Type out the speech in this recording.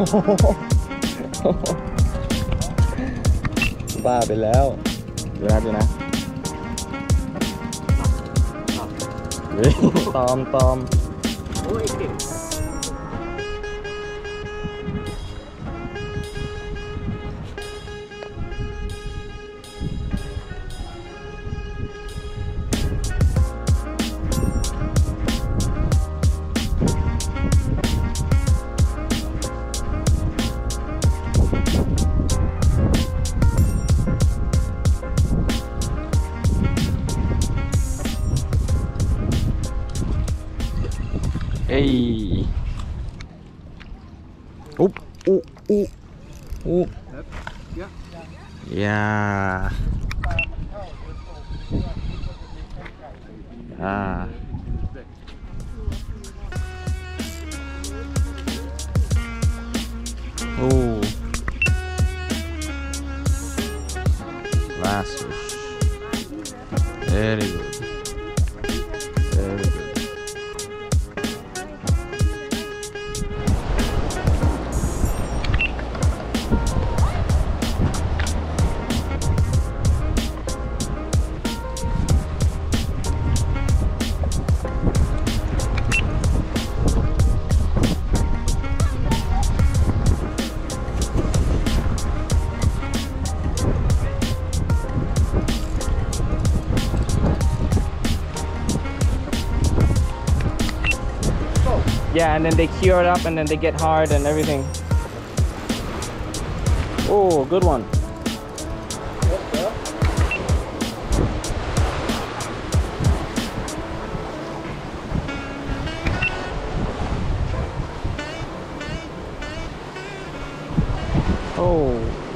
บ้าไปแล้วดูนะดูนะเฮ้ยตอมตอม โอ้ยเก่ง Ei. Oop, oop, oop. Yeah. Ah. Oh. Laços. Very good. Yeah, and then they cure it up and then they get hard and everything. Oh, good one. Oh.